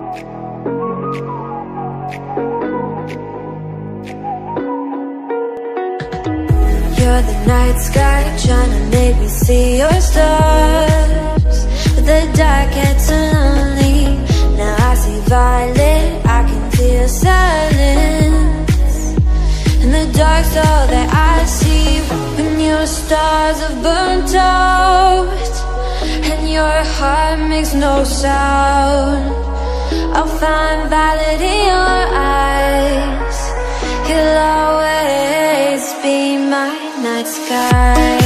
You're the night sky trying to make me see your stars. But the dark gets lonely Now I see violet, I can feel silence. And the dark's all that I see When your stars have burnt out. And your heart makes no sound I'll find violet in your eyes. You'll always be my night sky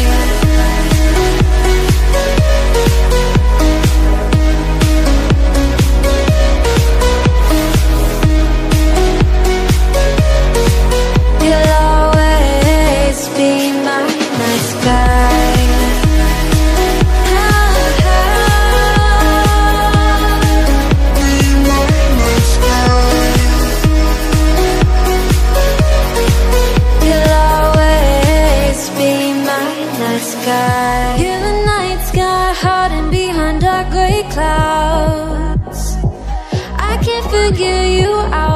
be night sky. You're the night sky hiding behind dark gray clouds. I can't figure you out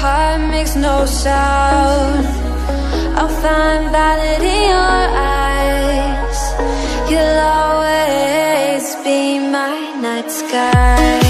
heart makes no sound. I'll find violet in your eyes. You'll always be my night sky